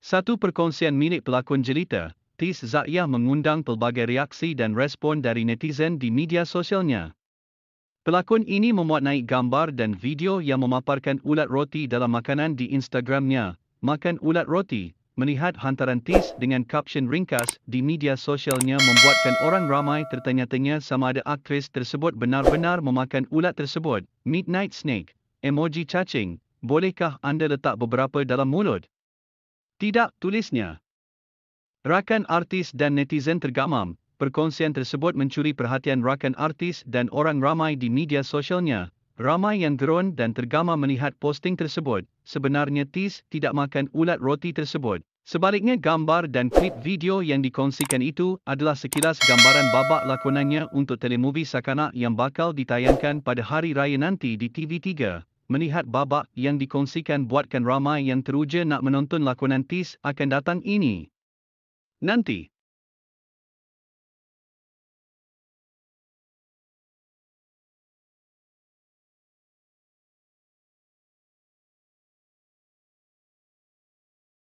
Satu perkongsian milik pelakon jelita, Tis Zaiyah mengundang pelbagai reaksi dan respon dari netizen di media sosialnya. Pelakon ini memuat naik gambar dan video yang memaparkan ulat roti dalam makanan di Instagramnya. Makan ulat roti, melihat hantaran Tis dengan caption ringkas di media sosialnya membuatkan orang ramai tertanya-tanya sama ada aktris tersebut benar-benar memakan ulat tersebut. Midnight Snake, emoji cacing, bolehkah anda letak beberapa dalam mulut? Tidak, tulisnya. Rakan artis dan netizen tergamam, perkongsian tersebut mencuri perhatian rakan artis dan orang ramai di media sosialnya. Ramai yang gerun dan tergamam melihat posting tersebut, sebenarnya Tis tidak makan ulat roti tersebut. Sebaliknya gambar dan klip video yang dikongsikan itu adalah sekilas gambaran babak lakonannya untuk telemovie Sakana yang bakal ditayangkan pada hari raya nanti di TV3. Melihat babak yang dikongsikan buatkan ramai yang teruja nak menonton lakonan Tis akan datang ini. Nanti,